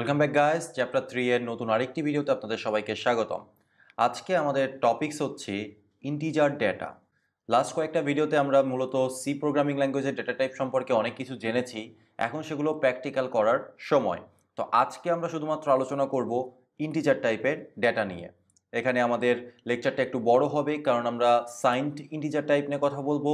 Welcome back guys chapter three এর নতুন আরেকটি ভিডিওতে আপনাদের সবাইকে স্বাগতম। আজকে আমাদের টপিকস হচ্ছে ইন্টিজার ডেটা লাস্ট কয়েকটা ভিডিওতে আমরা মূলত সি প্রোগ্রামিং ল্যাঙ্গুয়েজের ডেটা টাইপ সম্পর্কে অনেক কিছু জেনেছি। এখন সেগুলো প্র্যাকটিক্যাল করার সময়। তো আজকে আমরা শুধুমাত্র আলোচনা করব ইন্টিজার টাইপের ডেটা নিয়ে। এখানে আমাদের লেকচারটা একটু বড় হবে, কারণ আমরা সাইন্ড ইন্টিজার টাইপ নিয়ে কথা বলব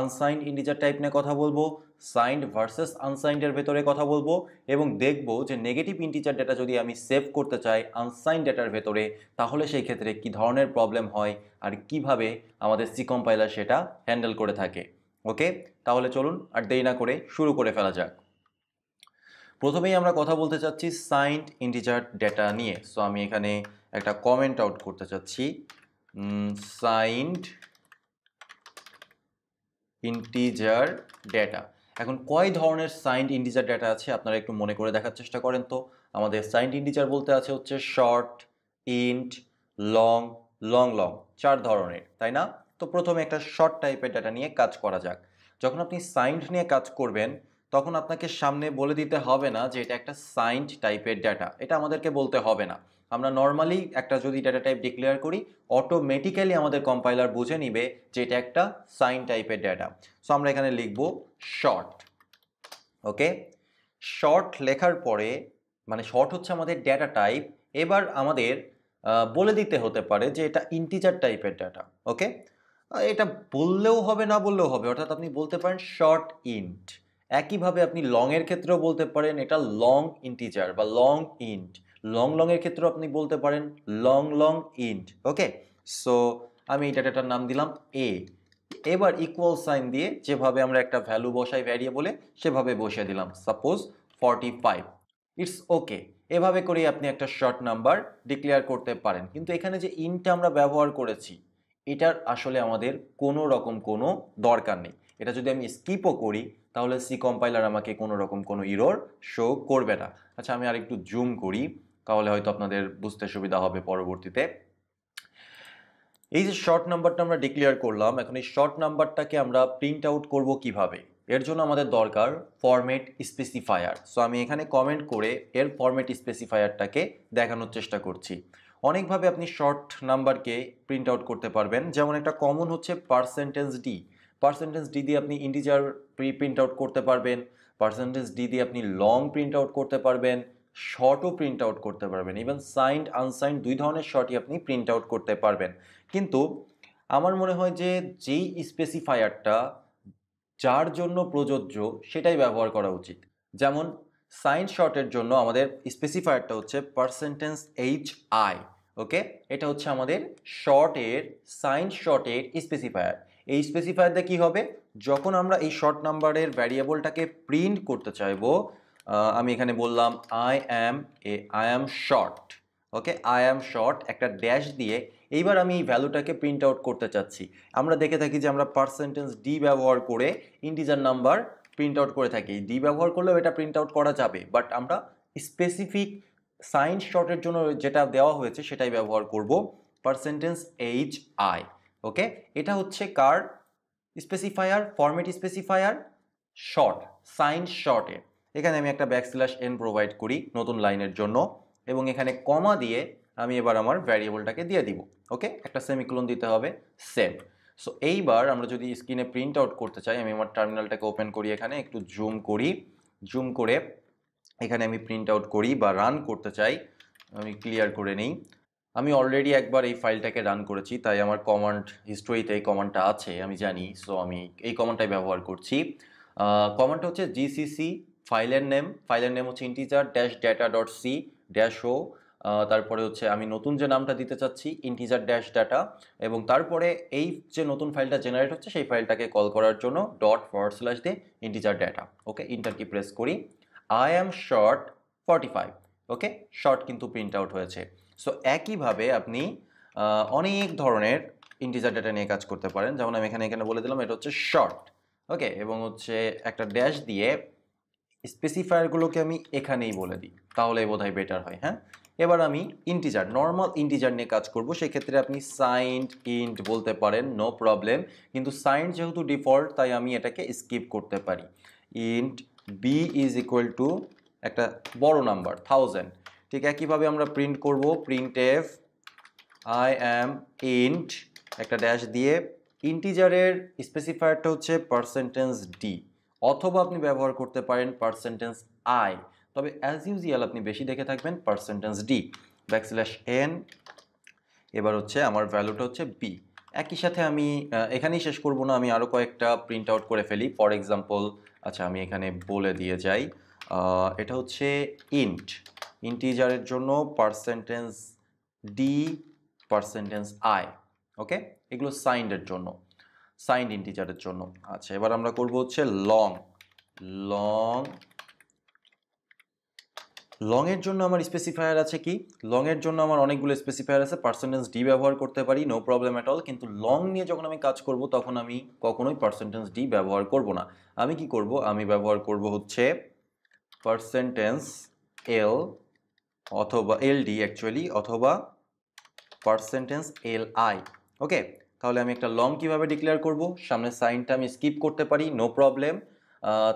আনসাইন্ড ইন্টিজার টাইপ নিয়ে কথা বলব। সাইন্ড ভার্সেস আনসাইন্ডের ভেতরে কথা বলব এবং দেখব যে নেগেটিভ ইন্টিজার ডেটা যদি আমি সেভ করতে চাই আনসাইন ডেটার ভেতরে, তাহলে সেই ক্ষেত্রে কি ধরনের প্রবলেম হয় আর কীভাবে আমাদের সি কম্পাইলার সেটা হ্যান্ডেল করে থাকে। ওকে তাহলে চলুন আর দেরি না করে শুরু করে ফেলা যাক। প্রথমেই আমরা কথা বলতে চাচ্ছি সাইন্ড ইন্টিজার ডেটা নিয়ে। সো আমি এখানে একটা কমেন্ট আউট করতে চাচ্ছি। সাইন্ড ইন্টিজার ডেটা এখন কয় ধরনের সাইন্ড ইন্ডিজার ডেটা আছে আপনারা একটু মনে করে দেখার চেষ্টা করেন তো? আমাদের সাইন্ড ইন্ডিজার বলতে আছে হচ্ছে short int long long long চার ধরনের, তাই না? তো প্রথমে একটা শর্ট টাইপের ডেটা নিয়ে কাজ করা যাক। যখন আপনি সাইন্ড নিয়ে কাজ করবেন, তখন আপনাকে সামনে বলে দিতে হবে না যে এটা একটা সাইন্ড টাইপের ডেটা এটা আমাদেরকে বলতে হবে না। আমরা নর্মালি একটা যদি ডেটা টাইপ ডিক্লেয়ার করি অটোমেটিক্যালি আমাদের কম্পাইলার বুঝে নিবে যে এটা একটা সাইন টাইপের ডেটা সো আমরা এখানে লিখব শর্ট ওকে শর্ট লেখার পরে মানে শর্ট হচ্ছে আমাদের ডেটা টাইপ এবার আমাদের বলে দিতে হতে পারে যে এটা ইন্টিজার টাইপের ডেটা ওকে এটা বললেও হবে, না বললেও হবে, অর্থাৎ আপনি বলতে পারেন শর্ট ইন্ট একইভাবে আপনি লংয়ের ক্ষেত্রেও বলতে পারেন এটা লং ইন্টিজার বা লং ইন্ট লং লং এর ক্ষেত্রেও আপনি বলতে পারেন long long int okay so আমি এই ডাটাটার নাম দিলাম এ এবার ইকুয়াল সাইন দিয়ে যেভাবে আমরা একটা ভ্যালু বসাই ভ্যারিয়েবলে সেভাবে বসিয়ে দিলাম। Suppose forty five it's okay এভাবে করে আপনি একটা শর্ট নাম্বার ডিক্লেয়ার করতে পারেন। কিন্তু এখানে যে ইনটা আমরা ব্যবহার করেছি, এটার আসলে আমাদের কোনো রকম কোনো দরকার নেই। এটা যদি আমি স্কিপও করি, তাহলে সি কম্পাইলার আমাকে কোনো রকম কোনো ইরোর শো করবে না। আচ্ছা আমি আর একটু জুম করি। তাহলে হয়তো আপনাদের বুঝতে সুবিধা হবে পরবর্তীতে। এই যে শর্ট নাম্বারটা আমরা ডিক্লেয়ার করলাম, এখন এই শর্ট নাম্বারটাকে আমরা প্রিন্ট আউট করব কীভাবে? এর জন্য আমাদের দরকার ফরম্যাট স্পেসিফায়ার সো আমি এখানে কমেন্ট করে এর ফরম্যাট স্পেসিফায়ারটাকে দেখানোর চেষ্টা করছি। অনেকভাবে আপনি শর্ট নাম্বারকে প্রিন্ট আউট করতে পারবেন। যেমন একটা কমন হচ্ছে পার্সেন্টেজ ডি পার্সেন্টেজ ডি দিয়ে আপনি ইন্টিজার প্রি প্রিন্ট আউট করতে পারবেন। পার্সেন্টেজ ডি দিয়ে আপনি লং প্রিন্ট আউট করতে পারবেন। শর্টও প্রিন্ট আউট করতে পারবেন। ইভেন সাইন্ড আনসাইন্ড দুই ধরনের শর্টই আপনি প্রিন্ট আউট করতে পারবেন। কিন্তু আমার মনে হয় যে, যেই স্পেসিফায়ারটা যার জন্য প্রযোজ্য, সেটাই ব্যবহার করা উচিত। যেমন সাইন্ড শর্টের জন্য আমাদের স্পেসিফায়ারটা হচ্ছে পার্সেন্টেন্স এইচ আই ওকে এটা হচ্ছে আমাদের শর্টের সাইন্ড শর্টের স্পেসিফায়ার এই স্পেসিফায়ারটা কি হবে? যখন আমরা এই শর্ট নাম্বারের ভ্যারিয়েবলটাকে প্রিন্ট করতে চাইব আমি এখানে বললাম I am a I am short okay I am short একটা ড্যাশ দিয়ে এইবার আমি এই ভ্যালুটাকে প্রিন্ট আউট করতে চাচ্ছি। আমরা দেখে থাকি যে আমরা পার্সেন্টেজ ডি ব্যবহার করে ইন্টিজার নাম্বার প্রিন্ট আউট করে থাকি। ডি ব্যবহার করলেও এটা প্রিন্ট আউট করা যাবে বাট আমরা স্পেসিফিক সাইন শর্টের জন্য যেটা দেওয়া হয়েছে সেটাই ব্যবহার করব। পার্সেন্টেজ এইচ আই ওকে এটা হচ্ছে কার specifier format specifier short sign শর্টের এখানে আমি একটা ব্যাকস্ল্যাশ এন প্রোভাইড করি নতুন লাইনের জন্য এবং এখানে কমা দিয়ে আমি এবার আমার ভ্যারিয়েবলটাকে দিয়ে দিব ওকে একটা সেমিক্লোন দিতে হবে সেভ সো এইবার আমরা যদি স্ক্রিনে প্রিন্ট আউট করতে চাই, আমি আমার টার্মিনালটাকে ওপেন করি এখানে, একটু জুম করি জুম করে এখানে আমি প্রিন্ট আউট করি বা রান করতে চাই, আমি ক্লিয়ার করে নিই। আমি অলরেডি একবার এই ফাইলটাকে রান করেছি, তাই আমার কমান্ড হিস্টোরিতে এই কমান্ডটা আছে, আমি জানি সো আমি এই কমান্ডটাই ব্যবহার করছি। কমান্ডটা হচ্ছে জিসিসি ফাইলের নেম ফাইলের নেম হচ্ছে integer dash data dot C dash O তারপরে হচ্ছে আমি নতুন যে নামটা দিতে চাচ্ছি ইন্টিজার ড্যাশ ডাটা এবং তারপরে এই যে নতুন ফাইলটা জেনারেট হচ্ছে, সেই ফাইলটাকে কল করার জন্য ডট ফরওয়ার্ড স্ল্যাশ দিয়ে integer data okay enter key press করি। I am short forty five okay short কিন্তু প্রিন্ট আউট হয়েছে। সো একইভাবে আপনি অনেক ধরনের ইন্টিজার ডেটা নিয়ে কাজ করতে পারেন। যেমন আমি এখানে এখানে বলে দিলাম, এটা হচ্ছে শর্ট ওকে এবং হচ্ছে একটা ড্যাশ দিয়ে স্পেসিফায়ারগুলোকে আমি এখানেই বলে দিই তাহলে বোধহয় বেটার হয় হ্যাঁ? এবার আমি ইন্টিজার নর্মাল ইন্টিজার নিয়ে কাজ করব, সেক্ষেত্রে আপনি সাইন্ড ইন্ট বলতে পারেন নো প্রবলেম কিন্তু সাইন্ড যেহেতু ডিফল্ট তাই আমি এটাকে স্কিপ করতে পারি। Int B is equal to একটা বড় নাম্বার থাউজেন্ড ঠিক একইভাবে আমরা প্রিন্ট করব print F I am int একটা ড্যাশ দিয়ে ইন্টিজারের স্পেসিফায়ারটা হচ্ছে পার্সেন্টেন্স ডি অথবা আপনি ব্যবহার করতে পারেন পার্সেন্টেন্স আই তবে অ্যাজ ইউজুয়াল আপনি বেশি দেখে থাকবেন পার্সেন্টেন্স ডি ব্যাকস্ল্যাশ এন এবার হচ্ছে আমার ভ্যালুটা হচ্ছে বি একই সাথে আমি এখানেই শেষ করব না, আমি আরও কয়েকটা প্রিন্ট আউট করে ফেলি। ফর এক্সাম্পল আচ্ছা আমি এখানে বলে দিয়ে যাই। এটা হচ্ছে ইন্ট ইন্টিজারের জন্য পার্সেন্টেন্স ডি পার্সেন্টেন্স আই ওকে এগুলো সাইন্ডের জন্য। সাইন্ড ইন্টিজারের জন্য। আচ্ছা এবার আমরা করব হচ্ছে লং লং লং এর জন্য আমার স্পেসিফায়ার আছে কি? লং এর জন্য আমার অনেকগুলো স্পেসিফায়ার আছে পার্সেন্টেজ ডি ব্যবহার করতে পারি নো প্রবলেম এট অল কিন্তু লং নিয়ে যখন আমি কাজ করব, তখন আমি কখনোই পার্সেন্টেজ ডি ব্যবহার করব না। আমি কি করব? আমি ব্যবহার করব হচ্ছে পার্সেন্টেন্স এল অথবা এল ডি অ্যাকচুয়ালি অথবা পার্সেন্টেন্স এল আই ওকে তাহলে আমি একটা লং কীভাবে ডিক্লেয়ার করব? সামনে সাইনটা আমি স্কিপ করতে পারি নো প্রবলেম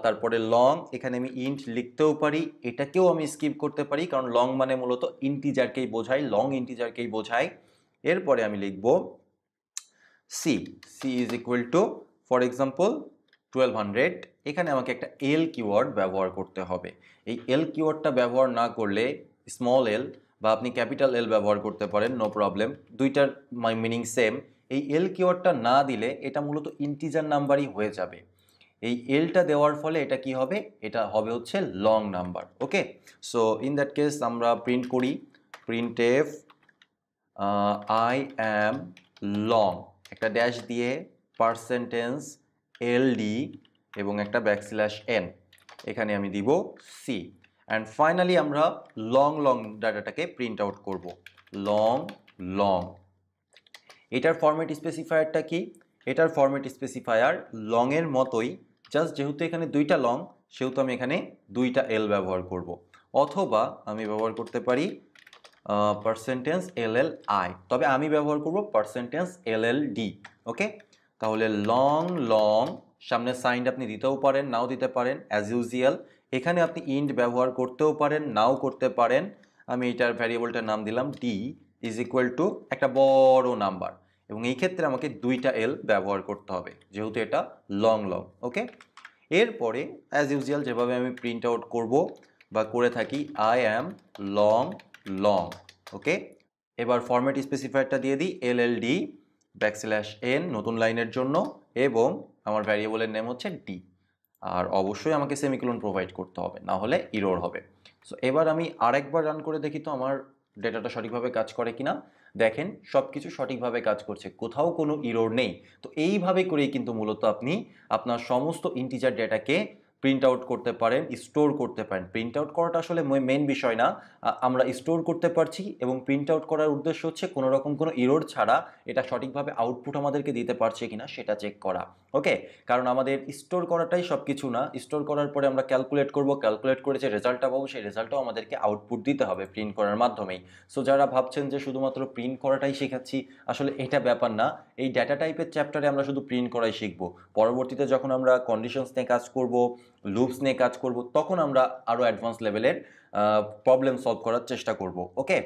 তারপরে লং এখানে আমি ইন্ট লিখতেও পারি, এটাকেও আমি স্কিপ করতে পারি, কারণ লং মানে মূলত ইন্টিজারকেই বোঝায় লং ইন্টিজারকেই বোঝায়। এরপরে আমি লিখব C C is equal to for example twelve hundred এখানে আমাকে একটা এল কিওয়ার্ড ব্যবহার করতে হবে। এই এল কিওয়ার্ডটা ব্যবহার না করলে স্মল এল বা আপনি ক্যাপিটাল এল ব্যবহার করতে পারেন নো প্রবলেম দুইটার মাই মিনিং সেম এই এল কিওয়ার্ডটা না দিলে এটা মূলত ইন্টিজার নাম্বারই হয়ে যাবে। এই এলটা দেওয়ার ফলে এটা কি হবে? এটা হবে হচ্ছে long number okay so in that case আমরা প্রিন্ট করি। Print F I am long একটা ড্যাশ দিয়ে পার্সেন্টেন্স এল ডি এবং একটা ব্যাকস্ল্যাশ এন এখানে আমি দিব সি অ্যান্ড ফাইনালি আমরা লং লং ডাটাটাকে প্রিন্ট আউট করব। লং লং এটার ফরম্যাট স্পেসিফায়ারটা কি? এটার ফরম্যাট স্পেসিফায়ার লংয়ের মতোই জাস্ট যেহেতু এখানে দুইটা লং সেহেতু আমি এখানে দুইটা এল ব্যবহার করব। অথবা আমি ব্যবহার করতে পারি পার্সেন্টেন্স এল এল আই তবে আমি ব্যবহার করব পার্সেন্টেন্স এল এল ডি ওকে তাহলে লং লং সামনে সাইন আপনি দিতেও পারেন, নাও দিতে পারেন অ্যাজ ইউজুয়াল এখানে আপনি ইন্ড ব্যবহার করতেও পারেন, নাও করতে পারেন। আমি এটার ভ্যারিয়েবলটার নাম দিলাম ডি ইজ ইকুয়াল টু একটা বড় নাম্বার। এবং এই ক্ষেত্রে আমাকে দুইটা এল ব্যবহার করতে হবে, যেহেতু এটা লং লং ওকে এরপরে অ্যাজ ইউজুয়াল যেভাবে আমি প্রিন্ট আউট করব বা করে থাকি I am long long okay এবার ফরম্যাট স্পেসিফায়ারটা দিয়ে দিই L L D backslash N নতুন লাইনের জন্য, এবং আমার ভ্যারিয়েবলের নেম হচ্ছে ডি আর অবশ্যই আমাকে সেমিকোলন প্রোভাইড করতে হবে, না হলে ইরোর হবে। সো এবার আমি আরেকবার রান করে দেখি তো আমার ডেটাটা সঠিকভাবে কাজ করে কিনা, দেখেন সব কিছু সঠিকভাবে কাজ করছে, কোথাও কোনো ইরোর নেই। তো এইভাবে করেই কিন্তু মূলত আপনি আপনার সমস্ত ইন্টিজার ডেটাকে প্রিন্ট আউট করতে পারেন স্টোর করতে পারেন। প্রিন্ট আউট করাটা আসলে মেন বিষয় না। আমরা স্টোর করতে পারছি এবং প্রিন্ট আউট করার উদ্দেশ্য হচ্ছে কোনো রকম কোনো ইরোর ছাড়া এটা সঠিকভাবে আউটপুট আমাদেরকে দিতে পারছে কিনা সেটা চেক করা। ওকে কারণ আমাদের স্টোর করাটাই সব কিছু না। স্টোর করার পরে আমরা ক্যালকুলেট করব ক্যালকুলেট করে যে রেজাল্টটা পাবো, সেই রেজাল্টটাও আমাদেরকে আউটপুট দিতে হবে প্রিন্ট করার মাধ্যমেই। সো যারা ভাবছেন যে শুধুমাত্র প্রিন্ট করাটাই শেখাচ্ছি, আসলে এটা ব্যাপার না। এই ডেটা টাইপের চ্যাপ্টারে আমরা শুধু প্রিন্ট করাই শিখব। পরবর্তীতে যখন আমরা কন্ডিশনস নিয়ে কাজ করব লুপস নিয়ে কাজ করব, তখন আমরা আরও অ্যাডভান্স লেভেলের প্রবলেম সলভ করার চেষ্টা করব ওকে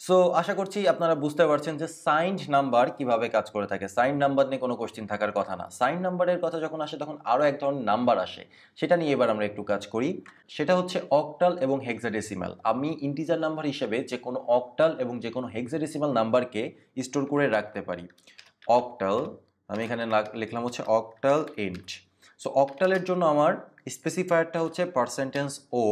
সো আশা করছি আপনারা বুঝতে পারছেন যে সাইন্ড নাম্বার কীভাবে কাজ করে থাকে। সাইন নাম্বার নিয়ে কোনো কোশ্চিন থাকার কথা না। সাইন নাম্বারের কথা যখন আসে, তখন আরও এক ধরনের নাম্বার আসে। সেটা নিয়ে এবার আমরা একটু কাজ করি। সেটা হচ্ছে অকটাল এবং হেক্সাডেসিমাল আমি ইন্টিজার নাম্বার হিসেবে যে কোনো অকটাল এবং যে কোনো হেক্সাডেসিমাল নাম্বারকে স্টোর করে রাখতে পারি। অক্টাল আমি এখানে লিখলাম হচ্ছে অকটাল ইন্ট সো অক্টালের জন্য আমার স্পেসিফায়ারটা হচ্ছে পার্সেন্টেন্স ও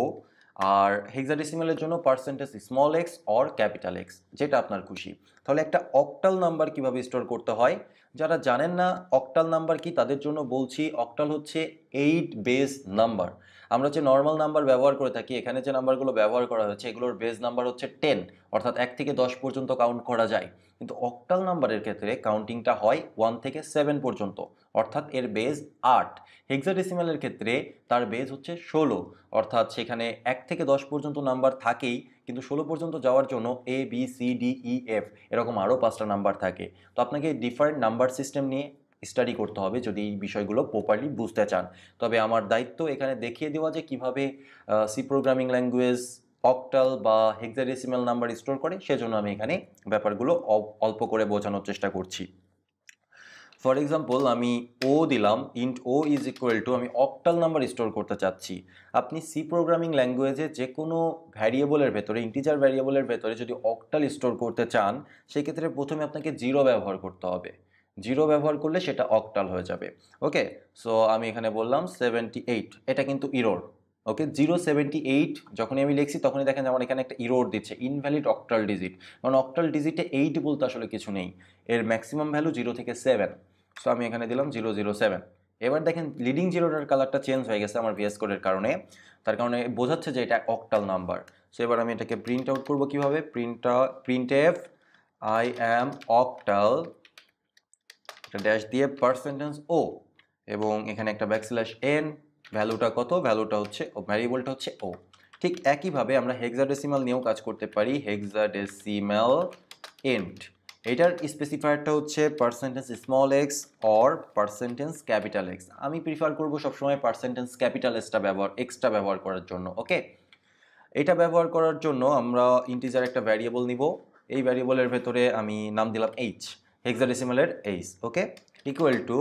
আর হেক্সাডেসিমালের জন্য percentage small X or capital X যেটা আপনার খুশি। তাহলে একটা অক্টাল নাম্বার কীভাবে স্টোর করতে হয়? যারা জানেন না অক্টাল নাম্বার কি, তাদের জন্য বলছি অক্টাল হচ্ছে এইট বেস নাম্বার আমরা যে নর্মাল নাম্বার ব্যবহার করে থাকি, এখানে যে নাম্বারগুলো ব্যবহার করা হয়েছে, এগুলোর বেস নাম্বার হচ্ছে টেন অর্থাৎ এক থেকে দশ পর্যন্ত কাউন্ট করা যায়। কিন্তু অক্টাল নাম্বারের ক্ষেত্রে কাউন্টিংটা হয় ওয়ান থেকে সেভেন পর্যন্ত, অর্থাৎ এর বেজ আট। হেক্সাডেসিমালের ক্ষেত্রে তার বেজ হচ্ছে ষোলো, অর্থাৎ সেখানে এক থেকে দশ পর্যন্ত নাম্বার থাকেই, কিন্তু ষোলো পর্যন্ত যাওয়ার জন্য A B C D E F এরকম আরও পাঁচটা নাম্বার থাকে। তো আপনাকে ডিফারেন্ট নাম্বার সিস্টেম নিয়ে স্টাডি করতে হবে যদি এই বিষয়গুলো প্রপারলি বুঝতে চান। তবে আমার দায়িত্ব এখানে দেখিয়ে দেওয়া যে কীভাবে সি প্রোগ্রামিং ল্যাঙ্গুয়েজ অক্টাল বা হেক্সাডেসিমাল নাম্বার স্টোর করে, সেজন্য আমি এখানে ব্যাপারগুলো অল্প করে বোঝানোর চেষ্টা করছি। ফর এক্সাম্পল আমি ও দিলাম int O is equal to আমি অক্টাল নাম্বার স্টোর করতে চাচ্ছি। আপনি সি প্রোগ্রামিং ল্যাঙ্গুয়েজে যে কোনো ভ্যারিয়েবলের ভেতরে ইন্টিজার ভ্যারিয়েবলের ভেতরে যদি অক্টাল স্টোর করতে চান, সেক্ষেত্রে প্রথমে আপনাকে জিরো ব্যবহার করতে হবে। জিরো ব্যবহার করলে সেটা অক্টাল হয়ে যাবে। ওকে সো আমি এখানে বললাম সেভেন্টি এইট এটা কিন্তু error okay? Zero seventy eight যখনই আমি লিখছি তখনই দেখেন যেমন এখানে একটা ইরোর দিচ্ছে ইনভ্যালিড অক্টাল ডিজিট কারণ অক্টাল ডিজিটে এইট বলতে আসলে কিছু নেই। এর ম্যাক্সিমাম ভ্যালু জিরো থেকে সেভেন সো আমি এখানে দিলাম জিরো জিরো সেভেন এবার দেখেন লিডিং জিরোটার কালারটা চেঞ্জ হয়ে গেছে আমার ভিএস কোডের কারণে। তার কারণে বোঝাচ্ছে যে এটা অক্টাল নাম্বার সো এবার আমি এটাকে প্রিন্ট আউট করব কীভাবে? Print print F I am octal একটা ড্যাশ দিয়ে পার্সেন্টেন্স ও এবং এখানে একটা ব্যাকস্ল্যাশ এন ভ্যালুটা কত? ভ্যালুটা হচ্ছে ও ভ্যারিয়েবলটা হচ্ছে ও ঠিক একইভাবে আমরা হেক্সাডেসিমাল নিয়েও কাজ করতে পারি। হেক্সাডেসিমাল এন্ড এটার স্পেসিফায়ারটা হচ্ছে percentage small X or percentage capital X আমি প্রিফার করব সবসময় পার্সেন্টেন্স ক্যাপিটাল এক্সটা ব্যবহার এক্সটা ব্যবহার করার জন্য ওকে এটা ব্যবহার করার জন্য আমরা ইন্টিজার একটা ভ্যারিয়েবল নিব। এই ভ্যারিয়েবলের ভেতরে আমি নাম দিলাম এইচ হেক্সাডেসিমালের এইচ ওকে ইকুয়াল টু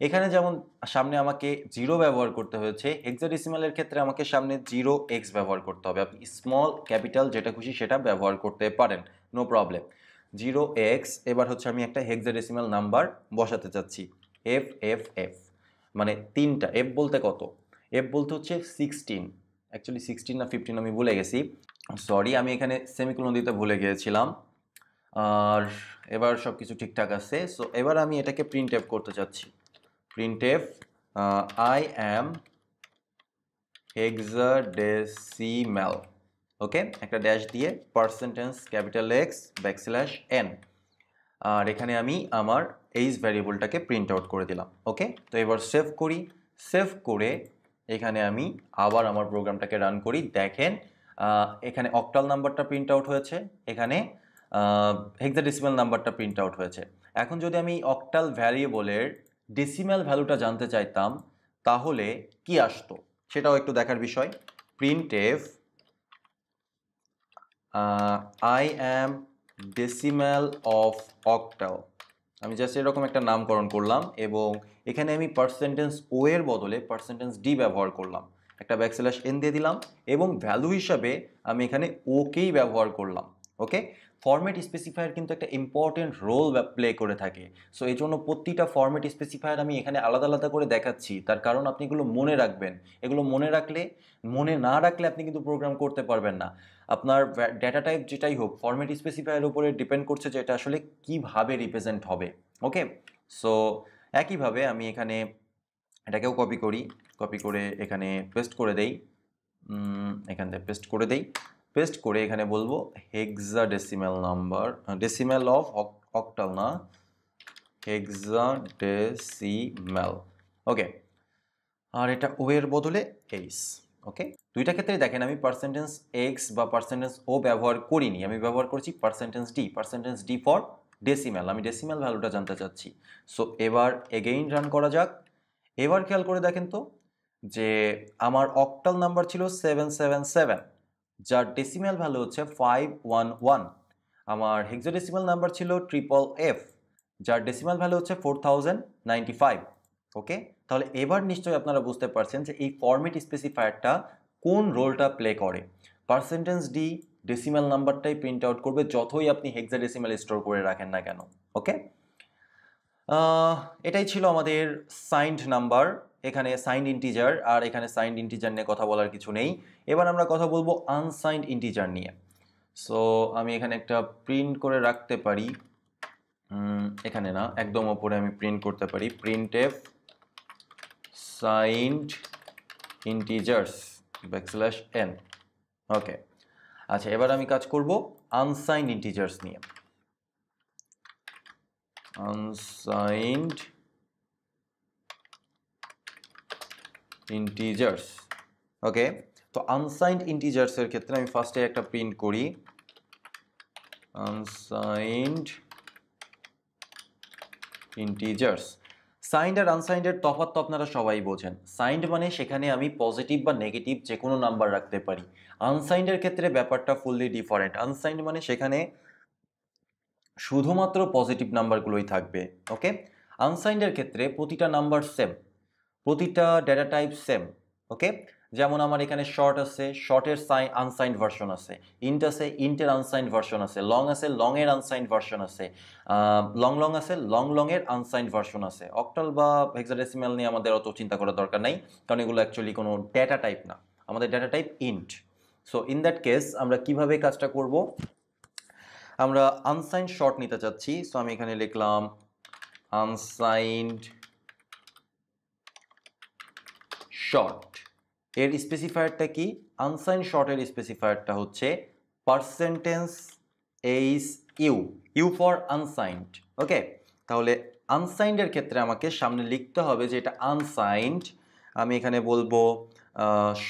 এখানে যেমন সামনে আমাকে জিরো ব্যবহার করতে হয়েছে হেক্সাডেসিমালের ক্ষেত্রে আমাকে সামনে জিরো এক্স ব্যবহার করতে হবে। আপনি স্মল ক্যাপিটাল যেটা খুশি সেটা ব্যবহার করতে পারেন নো প্রবলেম জিরো এক্স এবার হচ্ছে আমি একটা হেক্সাডেসিমাল নাম্বার বসাতে চাচ্ছি। এফ এফ এফ মানে তিনটা এফ বলতে কত? এফ বলতে হচ্ছে সিক্সটিন অ্যাকচুয়ালি সিক্সটিন না ফিফটিন আমি ভুলে গেছি। সরি আমি এখানে সেমিকোলন দিতে ভুলে গিয়েছিলাম। আর এবার সব কিছু ঠিকঠাক আছে। সো এবার আমি এটাকে প্রিন্ট এফ করতে চাচ্ছি। Print F I am hexadecimal okay একটা ড্যাশ দিয়ে percentage capital X backslash N আর এখানে আমি আমার এইচ ভ্যারিয়েবলটাকে প্রিন্ট আউট করে দিলাম ওকে তো এবার সেভ করি। সেভ করে এখানে আমি আবার আমার প্রোগ্রামটাকে রান করি। দেখেন এখানে অক্টাল নাম্বারটা প্রিন্ট আউট হয়েছে, এখানে হেক্সাডেসিমাল নাম্বারটা প্রিন্ট আউট হয়েছে। এখন যদি আমি অক্টাল ভ্যারিয়েবলের ডেসিমাল ভ্যালুটা জানতে চাইতাম, তাহলে কি আসতো? সেটাও একটু দেখার বিষয়। Print F I am decimal of octal আমি জাস্ট এরকম একটা নামকরণ করলাম এবং এখানে আমি পার্সেন্টেন্স ও এর বদলে পার্সেন্টেন্স ডি ব্যবহার করলাম। একটা ব্যাকস্ল্যাশ এন দিয়ে দিলাম এবং ভ্যালু হিসাবে আমি এখানে ওকেই ব্যবহার করলাম ওকে ফরম্যাট স্পেসিফায়ার কিন্তু একটা ইম্পর্টেন্ট রোল প্লে করে থাকে। সো এই জন্য প্রতিটা ফরম্যাট স্পেসিফায়ার আমি এখানে আলাদা আলাদা করে দেখাচ্ছি। তার কারণ আপনি এগুলো মনে রাখবেন। এগুলো মনে রাখলে, মনে না রাখলে আপনি কিন্তু প্রোগ্রাম করতে পারবেন না। আপনার ডেটা টাইপ যেটাই হোক ফরম্যাট স্পেসিফায়ার উপরে ডিপেন্ড করছে যে এটা আসলে কীভাবে রিপ্রেজেন্ট হবে। ওকে সো একইভাবে আমি এখানে এটাকেও কপি করি। কপি করে এখানে পেস্ট করে দেই। এখান থেকে পেস্ট করে দেই। পেস্ট করে এখানে বলব hexadecimal number decimal of octal না হেক্সা ডেসিমেল ওকে আর এটা ও এর বদলে এইস ওকে দুইটা ক্ষেত্রে দেখেন, আমি পার্সেন্টেন্স এক্স বা পার্সেন্টেন্স ও ব্যবহার করিনি। আমি ব্যবহার করছি percentage D percentage D for decimal আমি ডেসিমেল ভ্যালুটা জানতে চাচ্ছি। সো এবার এগেইন রান করা যাক। এবার খেয়াল করে দেখেন তো, যে আমার অক্টাল নাম্বার ছিল সেভেন সেভেন সেভেন যার ডেসিমেল ভ্যালু হচ্ছে ফাইভ ওয়ান ওয়ান আমার হেক্সোডেসিমাল নাম্বার ছিল ট্রিপল এফ যার ডেসিমাল ভ্যালু হচ্ছে four thousand ninety five okay তাহলে এবার নিশ্চয়ই আপনারা বুঝতে পারছেন যে এই ফর্মেট স্পেসিফায়ারটা কোন রোলটা প্লে করে। পার্সেন্টেজ ডি ডেসিমাল নাম্বারটাই প্রিন্ট আউট করবে যতই আপনি হেক্সা ডেসিমাল স্টোর করে রাখেন না কেন। ওকে এটাই ছিল আমাদের সাইন্ড নাম্বার এখানে সাইন্ড ইন্টিজার আর এখানে সাইন্ড ইন্টিজার নিয়ে কথা বলার কিছু নেই। এবার আমরা কথা বলব আনসাইন্ড ইন্টিজার নিয়ে। সো আমি এখানে একটা প্রিন্ট করে রাখতে পারি। এখানে না, একদম ওপরে আমি প্রিন্ট করতে পারি। Print F signed integers backslash N okay আচ্ছা এবার আমি কাজ করব আনসাইন্ড ইন্টিজার্স নিয়ে। আনসাইন্ড ইন্টিজার্স ওকে তো আনসাইন্ড ইন্টিজার্সের ক্ষেত্রে আমি ফার্স্টে একটা প্রিন্ট করি। আনসাইন্ড ইন্টিজার্স সাইন্ড আর আনসাইন্ডের তফাৎ তো আপনারা সবাই বোঝেন। সাইন্ড মানে সেখানে আমি পজিটিভ বা নেগেটিভ যে কোনো নাম্বার রাখতে পারি। আনসাইন্ডের ক্ষেত্রে ব্যাপারটা ফুললি ডিফারেন্ট আনসাইন্ড মানে সেখানে শুধুমাত্র পজিটিভ নাম্বারগুলোই থাকবে ওকে আনসাইন্ডের ক্ষেত্রে প্রতিটা নাম্বার সেম প্রতিটা ডেটা টাইপ সেম ওকে যেমন আমার এখানে শর্ট আছে শর্টের সাইন আনসাইন্ড ভার্সন আছে ইন্ট আছে ইন্টের আনসাইন্ড ভার্সন আছে লং আছে লং এর আনসাইন্ড ভার্সন আছে লং লং আছে লং লং এর আনসাইন্ড ভার্সন আছে। অক্টাল বা হেক্সাডেসিমাল নিয়ে আমাদের অত চিন্তা করার দরকার নাই, কারণ এগুলো অ্যাকচুয়ালি কোনো ডেটা টাইপ না। আমাদের data type int so in that case আমরা কীভাবে কাজটা করব? আমরা আনসাইন্ড শর্ট নিতে চাচ্ছি। সো আমি এখানে লিখলাম আনসাইন্ড শর্ট এর স্পেসিফায়ারটা কি? আনসাইন শর্টের স্পেসিফায়ারটা হচ্ছে percentage h u u for unsigned okay তাহলে আনসাইন্ডের ক্ষেত্রে আমাকে সামনে লিখতে হবে যে এটা আনসাইন্ড আমি এখানে বলব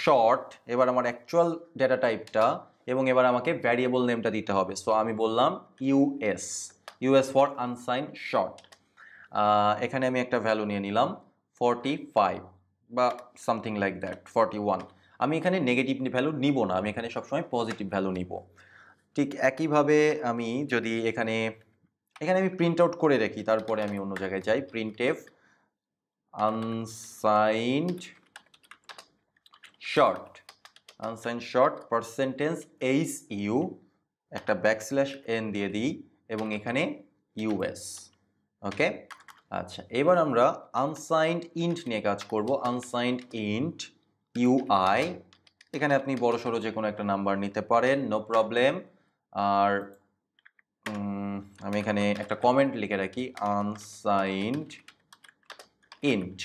শর্ট এবার আমার অ্যাকচুয়াল ডেটা টাইপটা এবং এবার আমাকে ভ্যারিয়েবল নেমটা দিতে হবে। সো আমি বললাম u s u s for unsign short এখানে আমি একটা ভ্যালু নিয়ে নিলাম ফর্টি ফাইভ বা something like that forty one আমি এখানে নেগেটিভ ভ্যালু নিব না, আমি এখানে সবসময় পজিটিভ ভ্যালু নিব। ঠিক একইভাবে আমি যদি এখানে এখানে আমি প্রিন্ট আউট করে রাখি, তারপরে আমি অন্য জায়গায় যাই print F unsigned short unsigned short percentage H U একটা ব্যাকস্ল্যাশ এন দিয়ে দিই, এবং এখানে ইউএস ওকে আচ্ছা এবার আমরা আনসাইন্ড ইন্ট নিয়ে কাজ করব। আনসাইন্ড ইন্ট ইউআই এখানে আপনি বড় সড়ো যে কোনো একটা নাম্বার নিতে পারেন নো প্রবলেম আর আমি এখানে একটা কমেন্ট লিখে রাখি আনসাইন্ড ইন্ট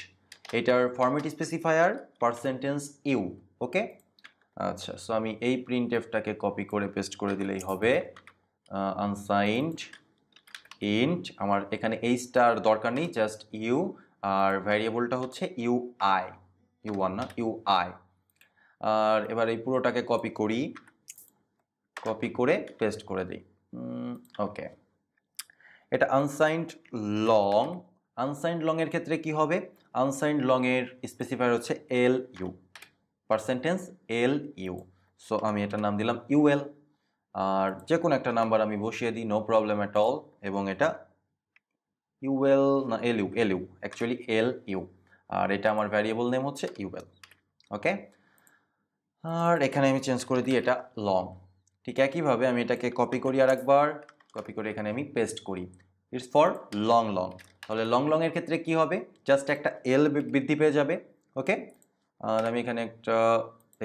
এটার format specifier percentage u okay আচ্ছা সো আমি এই প্রিন্ট এফটাকে কপি করে পেস্ট করে দিলেই হবে আনসাইন্ড ইন্ট আমার এখানে এই স্টার দরকার নেই জাস্ট ইউ আর ভ্যারিয়েবলটা হচ্ছে ইউ আই ইউ ওয়ান না ইউ আই আর এবার এই পুরোটাকে কপি করি কপি করে পেস্ট করে দিই। ওকে এটা আনসাইন্ড লং আনসাইন্ড লং এর ক্ষেত্রে কি হবে? আনসাইন্ড লং এর স্পেসিফায়ার হচ্ছে l u percentage l u so আমি এটার নাম দিলাম ইউএল আর যে কোনো একটা নাম্বার আমি বসিয়ে দিই নো প্রবলেম অ্যাট অল এবং এটা ইউএল না l u l u actually l u আর এটা আমার ভ্যারিয়েবল নেম হচ্ছে ইউএল ওকে আর এখানে আমি চেঞ্জ করে দিই এটা লং ঠিক একইভাবে আমি এটাকে কপি করি আর একবার কপি করে এখানে আমি পেস্ট করি। ইটস ফর লং লং তাহলে লং লংয়ের ক্ষেত্রে কি হবে? জাস্ট একটা এল বৃদ্ধি পেয়ে যাবে ওকে আর আমি এখানে একটা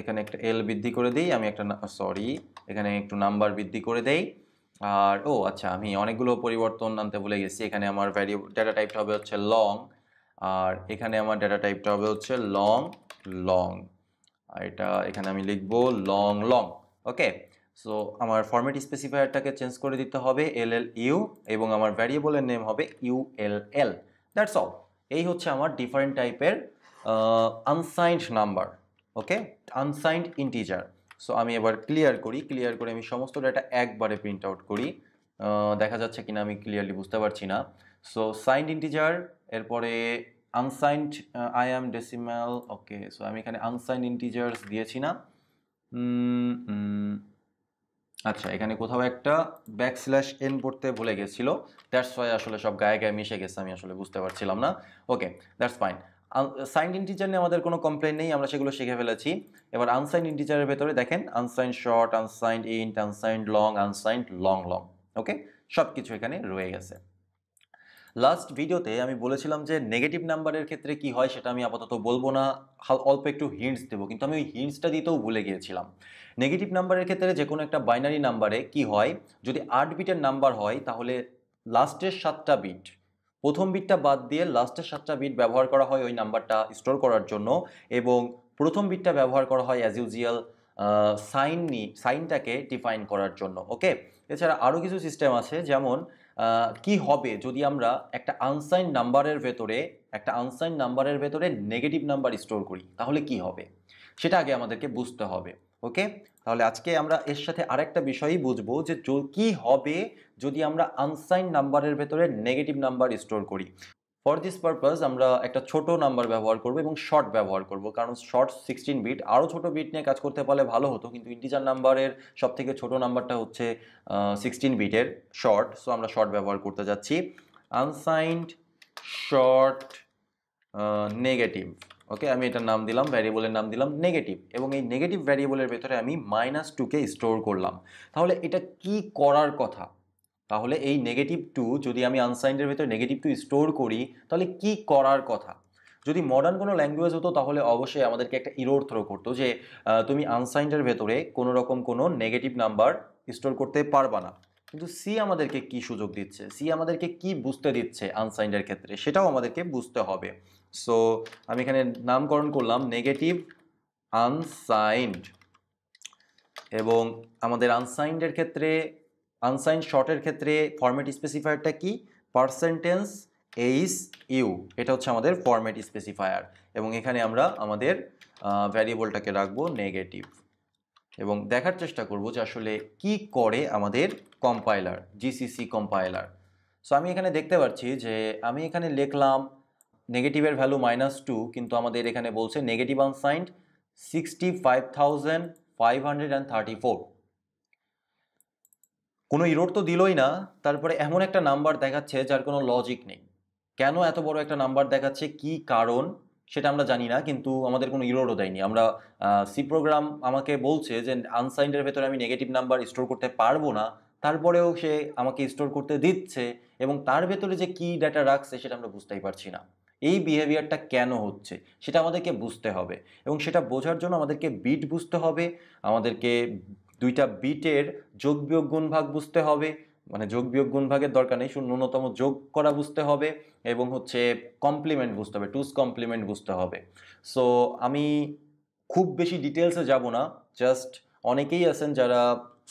এখানে একটা এল বৃদ্ধি করে দিই, আমি একটা সরি এখানে একটু নাম্বার বৃদ্ধি করে দেই। আর, ও আচ্ছা আমি অনেকগুলো পরিবর্তন আনতে ভুলে গেছি। এখানে আমার ভ্যারিয়েবল ডেটা টাইপটা হবে হচ্ছে লং আর এখানে আমার ডেটা টাইপটা হবে হচ্ছে লং লং আর এটা এখানে আমি লিখব লং লং ওকে সো আমার ফরম্যাট স্পেসিফায়ারটাকে চেঞ্জ করে দিতে হবে এল এল ইউ এবং আমার ভ্যারিয়েবলের নেম হবে u l l that's all এই হচ্ছে আমার ডিফারেন্ট টাইপের unsigned number okay unsigned integer so আমি এবার ক্লিয়ার করি ক্লিয়ার করে আমি সমস্ত ডেটা একবারে প্রিন্ট আউট করি। দেখা যাচ্ছে কিনা আমি ক্লিয়ারলি বুঝতে পারছি না। সো সাইন্ড ইন্টিজার এরপরে unsigned I am decimal okay so আমি এখানে আনসাইন্ড ইন্টিজার্স দিয়েছি না। আচ্ছা এখানে কোথাও একটা ব্যাক স্ল্যাশ এন পড়তে ভুলে গেছিল। দ্যাটস ওয়াই আসলে সব গায়ে গায়ে মিশে গেছে, আমি আসলে বুঝতে পারছিলাম না। Okay that's fine signed integer নিয়ে আমাদের কোনো কমপ্লেন নেই, আমরা সেগুলো শিখে ফেলেছি। এবার আনসাইন্ড ইন্টিজারের ভেতরে দেখেন unsigned short unsigned int unsigned long unsigned long long okay সব কিছু এখানে রয়ে গেছে। লাস্ট ভিডিওতে আমি বলেছিলাম যে নেগেটিভ নাম্বারের ক্ষেত্রে কি হয় সেটা আমি আপাতত বলব না অল্প একটু হিন্টস দেবো, কিন্তু আমি ওই হিন্টসটা দিতেও ভুলে গিয়েছিলাম। নেগেটিভ নাম্বারের ক্ষেত্রে যে কোনো একটা বাইনারি নাম্বারে কি হয়, যদি আট বিটের নাম্বার হয়, তাহলে লাস্টের সাতটা বিট প্রথম বিটটা বাদ দিয়ে লাস্টের সাতটা বিট ব্যবহার করা হয় ওই নাম্বারটা স্টোর করার জন্য এবং প্রথম বিটটা ব্যবহার করা হয় অ্যাজ ইউজুয়াল সাইন নি সাইনটাকে ডিফাইন করার জন্য ওকে এছাড়া আরও কিছু সিস্টেম আছে, যেমন কি হবে যদি আমরা একটা আনসাইন নাম্বারের ভেতরে, একটা আনসাইন নাম্বারের ভেতরে নেগেটিভ নাম্বার স্টোর করি, তাহলে কি হবে? সেটা আগে আমাদেরকে বুঝতে হবে। ওকে? তাহলে আজকে আমরা এর সাথে আরেকটা বিষয়ই বুঝব যে কি হবে যদি আমরা আনসাইন নাম্বারের ভেতরে নেগেটিভ নাম্বার স্টোর করি। ফর দিস পারপাস আমরা একটা ছোট নাম্বার ব্যবহার করব এবং শর্ট ব্যবহার করব। কারণ শর্ট সিক্সটিন বিট আরও ছোট বিট নিয়ে কাজ করতে পারলে ভালো হতো। কিন্তু ইন্টিজার নাম্বারের সব থেকে ছোট নাম্বারটা হচ্ছে সিক্সটিন বিটের শর্ট সো আমরা শর্ট ব্যবহার করতে যাচ্ছি। আনসাইন্ড শর্ট নেগেটিভ ওকে আমি এটার নাম দিলাম ভ্যারিয়েবলের নাম দিলাম নেগেটিভ এবং এই নেগেটিভ ভ্যারিয়েবলের ভেতরে আমি মাইনাস টুকে স্টোর করলাম। তাহলে এটা কি করার কথা? তাহলে এই নেগেটিভ টু যদি আমি আনসাইন্ডের ভেতরে নেগেটিভ টু স্টোর করি, তাহলে কি করার কথা? যদি মডার্ন কোনো ল্যাঙ্গুয়েজ হতো, তাহলে অবশ্যই আমাদেরকে একটা ইরোর থ্রো করতো যে তুমি আনসাইন্ডের ভেতরে কোনো রকম কোনো নেগেটিভ নাম্বার স্টোর করতে পারবা না। কিন্তু সি আমাদেরকে কি সুযোগ দিচ্ছে? সি আমাদেরকে কি বুঝতে দিচ্ছে আনসাইন্ডের ক্ষেত্রে? সেটাও আমাদেরকে বুঝতে হবে। সো আমি এখানে নামকরণ করলাম নেগেটিভ আনসাইন্ড এবং আমাদের আনসাইন্ডের ক্ষেত্রে আনসাইন্ড শর্টের ক্ষেত্রে ফরম্যাট স্পেসিফায়ারটা কি? পার্সেন্টেন্স এইস ইউ এটা হচ্ছে আমাদের ফরম্যাট স্পেসিফায়ার এবং এখানে আমরা আমাদের ভ্যারিয়েবলটাকে রাখব নেগেটিভ এবং দেখার চেষ্টা করব যে আসলে কি করে আমাদের কম্পাইলার জিসিসি কম্পাইলার সো আমি এখানে দেখতে পাচ্ছি যে আমি এখানে লিখলাম নেগেটিভের ভ্যালু মাইনাস টু কিন্তু আমাদের এখানে বলছে negative unsigned sixty five five hundred and thirty four কোনো ইরোড তো দিলই না, তারপরে এমন একটা নাম্বার দেখাচ্ছে যার কোনো লজিক নেই। কেন এত বড় একটা নাম্বার দেখাচ্ছে, কি কারণ, সেটা আমরা জানি না, কিন্তু আমাদের কোনো ইরোডও দেয়নি। আমরা সি প্রোগ্রাম আমাকে বলছে যে আনসাইন্ডের ভেতরে আমি নেগেটিভ নাম্বার স্টোর করতে পারব না, তারপরেও সে আমাকে স্টোর করতে দিচ্ছে, এবং তার ভেতরে যে কি ডাটা রাখছে সেটা আমরা বুঝতেই পারছি না। এই বিহেভিয়ারটা কেন হচ্ছে? সেটা আমাদেরকে বুঝতে হবে। এবং সেটা বোঝার জন্য আমাদেরকে বিট বুঝতে হবে, আমাদেরকে দুইটা বিটের যোগ বিয়োগ গুণ ভাগ বুঝতে হবে। মানে যোগ বিয়োগ গুণ ভাগের দরকার নেই ন্যূনতম যোগ করা বুঝতে হবে এবং হচ্ছে কমপ্লিমেন্ট বুঝতে হবে টুস কমপ্লিমেন্ট বুঝতে হবে। সো আমি খুব বেশি ডিটেলসে যাব না জাস্ট অনেকেই আছেন যারা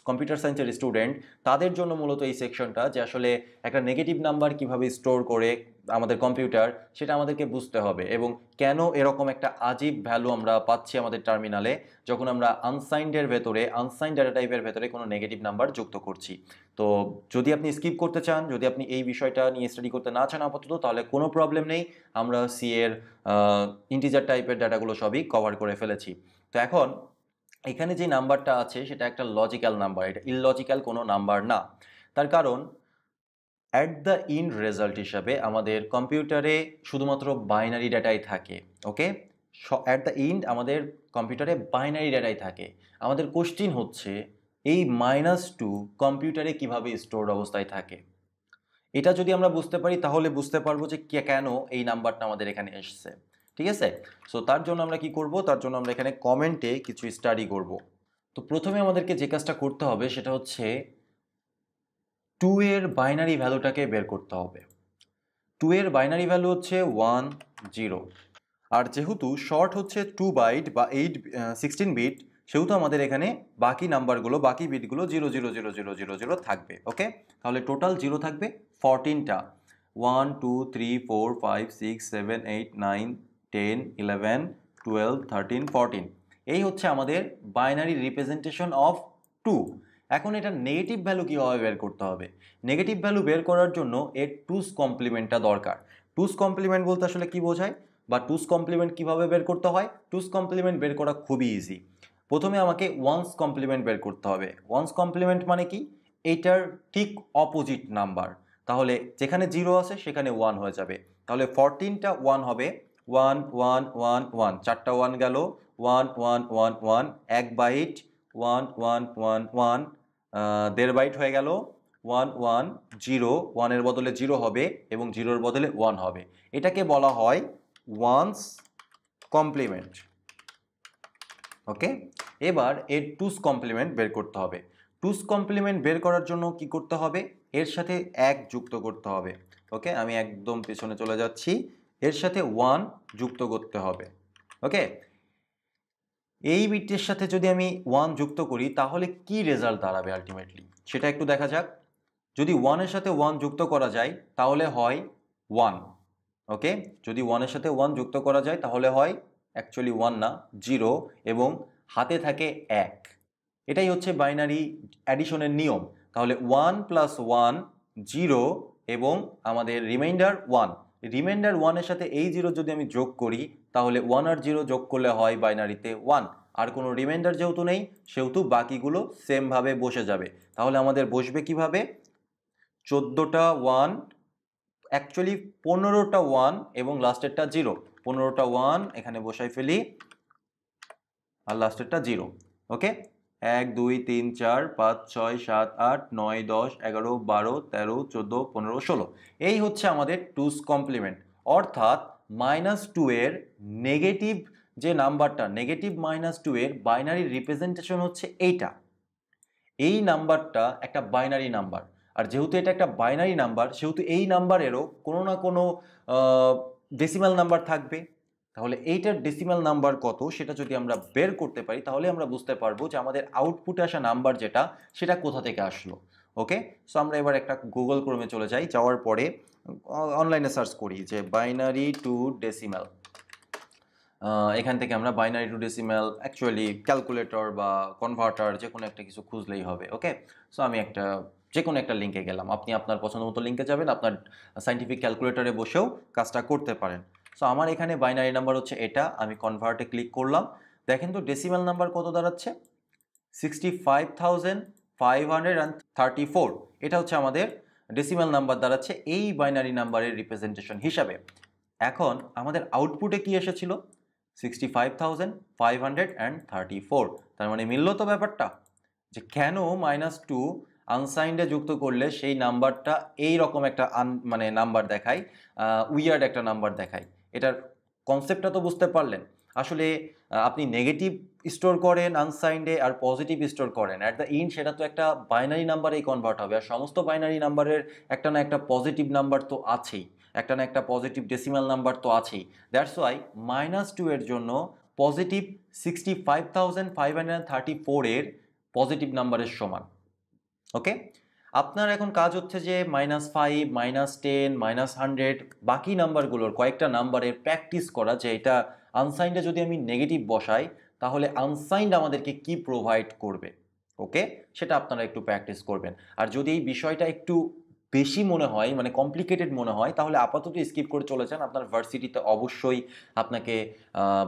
কম্পিউটার সায়েন্সের স্টুডেন্ট তাদের জন্য মূলত এই সেকশনটা যে আসলে একটা নেগেটিভ নাম্বার কীভাবে স্টোর করে আমাদের কম্পিউটার সেটা আমাদেরকে বুঝতে হবে এবং কেন এরকম একটা আজীব ভ্যালু আমরা পাচ্ছি আমাদের টার্মিনালে যখন আমরা আনসাইন্ডের ভেতরে আনসাইন্ড ডাটা টাইপের ভেতরে কোনো নেগেটিভ নাম্বার যুক্ত করছি। তো যদি আপনি স্কিপ করতে চান, যদি আপনি এই বিষয়টা নিয়ে স্টাডি করতে না চান আপাতত, তাহলে কোনো প্রবলেম নেই। আমরা সি এর ইন্টিজার টাইপের ডাটাগুলো সবই কভার করে ফেলেছি। তো এখন এখানে যে নাম্বারটা আছে, সেটা একটা লজিক্যাল নাম্বার এটা ইললজিক্যাল কোনো নাম্বার না। তার কারণ অ্যাট দ্য ইন রেজাল্ট হিসাবে আমাদের কম্পিউটারে শুধুমাত্র বাইনারি ডাটাই থাকে ওকে অ্যাট দ্য ইন্ড আমাদের কম্পিউটারে বাইনারি ডাটাই থাকে। আমাদের কোশ্চিন হচ্ছে, এই মাইনাস টু কম্পিউটারে কীভাবে স্টোর অবস্থায় থাকে? এটা যদি আমরা বুঝতে পারি, তাহলে বুঝতে পারব যে কেন এই নাম্বারটা আমাদের এখানে এসছে। ঠিক আছে? সো তার জন্য আমরা কি করব? তার জন্য আমরা এখানে কমেন্টে কিছু স্টাডি করব। তো প্রথমে আমাদেরকে যে কাজটা করতে হবে সেটা হচ্ছে টু এর বাইনারি ভ্যালুটাকে বের করতে হবে। টু এর বাইনারি ভ্যালু হচ্ছে ওয়ান জিরো আর যেহেতু শর্ট হচ্ছে টু বাইট বা এইট সিক্সটিন বিট সেহেতু আমাদের এখানে বাকি নাম্বারগুলো বাকি বিটগুলো zero zero zero zero zero zero থাকবে ওকে তাহলে টোটাল জিরো থাকবে ফরটিনটা one two three four five six seven eight nine ten eleven twelve thirteen fourteen এই হচ্ছে আমাদের বাইনারি রিপ্রেজেন্টেশন অফ টু এখন এটা নেগেটিভ ভ্যালু কীভাবে বের করতে হবে? নেগেটিভ ভ্যালু বের করার জন্য এর টুস কমপ্লিমেন্টটা দরকার। টুস কমপ্লিমেন্ট বলতে আসলে কি বোঝায়? বা টুস কমপ্লিমেন্ট কীভাবে বের করতে হয়? টুস কমপ্লিমেন্ট বের করা খুবই ইজি প্রথমে আমাকে ওয়ান্স কমপ্লিমেন্ট বের করতে হবে। ওয়ান্স কমপ্লিমেন্ট মানে কি? এইটার ঠিক অপোজিট নাম্বার তাহলে যেখানে জিরো আছে, সেখানে ওয়ান হয়ে যাবে। তাহলে ফরটিনটা ওয়ান হবে ওয়ান ওয়ান ওয়ান ওয়ান। চারটা ওয়ান গেল। One one one one. এক byte. One one one one. দেড় বাইট হয়ে গেল। One one, zero. ওয়ানের বদলে জিরো হবে এবং জিরোর বদলে ওয়ান হবে। এটাকে বলা হয় ওয়ান্স কমপ্লিমেন্ট। ওকে? এবার এর টুস কমপ্লিমেন্ট বের করতে হবে। টুস কমপ্লিমেন্ট বের করার জন্য কি করতে হবে? এর সাথে এক যুক্ত করতে হবে। ওকে? আমি একদম পেছনে চলে যাচ্ছি। এর সাথে ওয়ান যুক্ত করতে হবে ওকে এই বিটের সাথে যদি আমি ওয়ান যুক্ত করি, তাহলে কি রেজাল্ট দাঁড়াবে আলটিমেটলি সেটা একটু দেখা যাক। যদি ওয়ানের সাথে ওয়ান যুক্ত করা যায়, তাহলে হয় ওয়ান ওকে যদি ওয়ানের সাথে ওয়ান যুক্ত করা যায়, তাহলে হয় অ্যাকচুয়ালি ওয়ান না জিরো এবং হাতে থাকে এক। এটাই হচ্ছে বাইনারি অ্যাডিশনের নিয়ম। তাহলে ওয়ান প্লাস ওয়ান জিরো এবং আমাদের রিমাইন্ডার ওয়ান রিমাইন্ডার ওয়ানের সাথে এই জিরো যদি আমি যোগ করি, তাহলে ওয়ান আর জিরো যোগ করলে হয় বাইনারিতে ওয়ান আর কোনো রিমাইন্ডার যেহেতু নেই, সেহেতু বাকিগুলো সেমভাবে বসে যাবে। তাহলে আমাদের বসবে কীভাবে? চোদ্দোটা ওয়ান অ্যাকচুয়ালি পনেরোটা ওয়ান এবং লাস্টেরটা জিরো পনেরোটা ওয়ান এখানে বসাই ফেলি, আর লাস্টেরটা জিরো ওকে এক, দুই, তিন, চার, পাঁচ, ছয়, সাত, আট, নয়, দশ, এগারো, বারো, তেরো, চোদ্দ, পনেরো, ষোলো। এই হচ্ছে আমাদের টুস কমপ্লিমেন্ট অর্থাৎ মাইনাস টু এর নেগেটিভ যে নাম্বারটা নেগেটিভ মাইনাস টু এর বাইনারি রিপ্রেজেন্টেশন হচ্ছে এইটা। এই নাম্বারটা একটা বাইনারি নাম্বার। আর যেহেতু এটা একটা বাইনারি নাম্বার, সেহেতু এই নাম্বারেরও কোনো না কোনো ডেসিমাল নাম্বার থাকবে। তাহলে এইটার ডেসিমাল নাম্বার কত সেটা যদি আমরা বের করতে পারি, তাহলে আমরা বুঝতে পারব যে আমাদের আউটপুটে আসা নাম্বার যেটা, সেটা কোথা থেকে আসলো ওকে সো আমরা এবার একটা গুগল ক্রমে চলে যাই, যাওয়ার পরে অনলাইনে সার্চ করি যে বাইনারি টু ডেসিমাল এখান থেকে আমরা binary to decimal actually calculator বা কনভার্টার যে কোনো একটা কিছু খুঁজলেই হবে ওকে সো আমি একটা যে কোনো একটা লিঙ্কে গেলাম। আপনি আপনার পছন্দ মতো লিঙ্কে যাবেন, আপনার সাইন্টিফিক ক্যালকুলেটরে বসেও কাজটা করতে পারেন। সো আমার এখানে বাইনারি নাম্বার হচ্ছে এটা, আমি কনভার্টে ক্লিক করলাম। দেখেন তো ডেসিমাল নাম্বার কত দাঁড়াচ্ছে? Sixty five five and thirty four এটা হচ্ছে আমাদের ডেসিমাল নাম্বার দাঁড়াচ্ছে এই বাইনারি নাম্বারের রিপ্রেজেন্টেশন হিসাবে। এখন আমাদের আউটপুটে কি এসেছিল? Sixty five five and thirty four তার মানে মিললো তো ব্যাপারটা? যে কেন মাইনাস টু আনসাইন্ডে যুক্ত করলে সেই নাম্বারটা এই রকম একটা আন মানে নাম্বার দেখায় উইয়ার্ড একটা নাম্বার দেখায়। এটার কনসেপ্টটা তো বুঝতে পারলেন। আসলে আপনি নেগেটিভ স্টোর করেন আনসাইন্ডে আর পজিটিভ স্টোর করেন। অ্যাট দ্য ইন সেটা তো একটা বাইনারি নাম্বারেই কনভার্ট হবে। আর সমস্ত বাইনারি নাম্বারের একটা না একটা পজিটিভ নাম্বার তো আছেই। একটা না একটা পজিটিভ ডেসিমাল নাম্বার তো আছেই। দ্যাটস ওয়াই মাইনাস টু এর জন্য positive sixty five thousand five hundred thirty ফোরের পজিটিভ নাম্বারের সমান। ওকে আপনার এখন কাজ হচ্ছে যে minus five minus ten minus hundred বাকি নাম্বারগুলোর কয়েকটা নাম্বারের প্র্যাকটিস করা যে এটা আনসাইনটা যদি আমি নেগেটিভ বসাই, তাহলে আনসাইন্ড আমাদেরকে কি প্রোভাইড করবে? ওকে সেটা আপনারা একটু প্র্যাকটিস করবেন। আর যদি এই বিষয়টা একটু বেশি মনে হয় মানে কমপ্লিকেটেড মনে হয়, তাহলে আপাতত স্কিপ করে চলে যান। আপনার ভার্সিটিতে অবশ্যই আপনাকে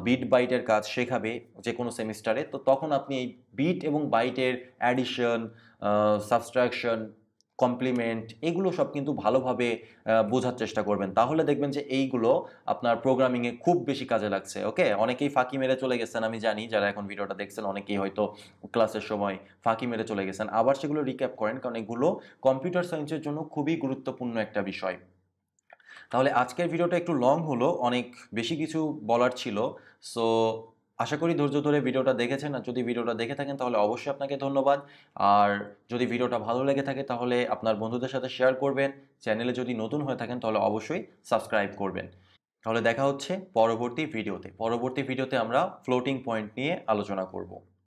বিট বাইটের কাজ শেখাবে যে কোনো সেমিস্টারে তো তখন আপনি এই বিট এবং বাইটের অ্যাডিশন সাবস্ট্রাকশন কমপ্লিমেন্ট এগুলো সব কিন্তু ভালোভাবে বোঝার চেষ্টা করবেন। তাহলে দেখবেন যে এইগুলো আপনার প্রোগ্রামিংয়ে খুব বেশি কাজে লাগছে ওকে অনেকেই ফাঁকি মেরে চলে গেছেন, আমি জানি, যারা এখন ভিডিওটা দেখছেন, অনেকেই হয়তো ক্লাসের সময় ফাঁকি মেরে চলে গেছেন। আবার সেগুলো রিক্যাপ করেন, কারণ এগুলো কম্পিউটার সায়েন্সের জন্য খুবই গুরুত্বপূর্ণ একটা বিষয়। তাহলে আজকের ভিডিওটা একটু লং হলো, অনেক বেশি কিছু বলার ছিল সো আশা করি ধৈর্য ধরে ভিডিওটা দেখেছেন। আর যদি ভিডিওটা দেখে থাকেন, তাহলে অবশ্যই আপনাকে ধন্যবাদ। আর যদি ভিডিওটা ভালো লেগে থাকে, তাহলে আপনার বন্ধুদের সাথে শেয়ার করবেন। চ্যানেলে যদি নতুন হয়ে থাকেন, তাহলে অবশ্যই সাবস্ক্রাইব করবেন। তাহলে দেখা হচ্ছে পরবর্তী ভিডিওতে। পরবর্তী ভিডিওতে আমরা ফ্লোটিং পয়েন্ট নিয়ে আলোচনা করব।